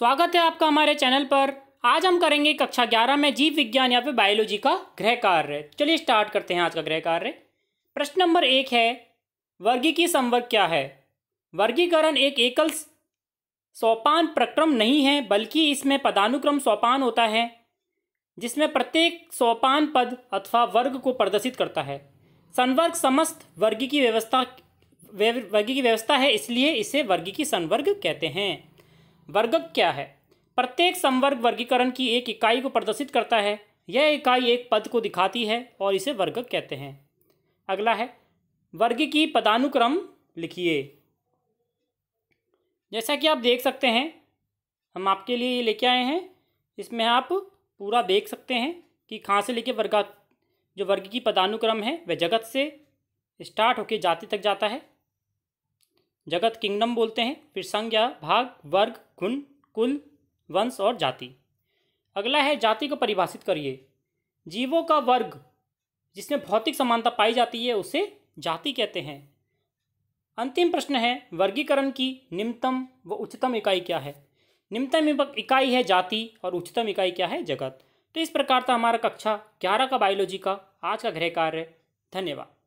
स्वागत है आपका हमारे चैनल पर। आज हम करेंगे कक्षा ग्यारह में जीव विज्ञान या फिर बायोलॉजी का गृह कार्य। चलिए स्टार्ट करते हैं आज का गृह कार्य। प्रश्न नंबर एक है, वर्गीकी संवर्ग क्या है? वर्गीकरण एक एकल सोपान प्रक्रम नहीं है, बल्कि इसमें पदानुक्रम सोपान होता है, जिसमें प्रत्येक सोपान पद अथवा वर्ग को प्रदर्शित करता है। संवर्ग समस्त वर्गी की व्यवस्था वर्गी की व्यवस्था है, इसलिए इसे वर्गी की संवर्ग कहते हैं। वर्गक क्या है? प्रत्येक संवर्ग वर्गीकरण की एक इकाई को प्रदर्शित करता है। यह इकाई एक पद को दिखाती है और इसे वर्गक कहते हैं। अगला है, वर्ग की पदानुक्रम लिखिए। जैसा कि आप देख सकते हैं, हम आपके लिए ये लेके आए हैं। इसमें आप पूरा देख सकते हैं कि कहाँ से लेके वर्गा, जो वर्ग की पदानुक्रम है, वह जगत से स्टार्ट होके जाति तक जाता है। जगत किंगडम बोलते हैं, फिर संज्ञा, भाग, वर्ग, गुण, कुल, वंश और जाति। अगला है, जाति को परिभाषित करिए। जीवों का वर्ग, जिसमें भौतिक समानता पाई जाती है, उसे जाति कहते हैं। अंतिम प्रश्न है, वर्गीकरण की निम्नतम व उच्चतम इकाई क्या है? निम्नतम इकाई है जाति और उच्चतम इकाई क्या है जगत। तो इस प्रकार था हमारा कक्षा ग्यारह का बायोलॉजी का, आज का गृह कार्य। धन्यवाद।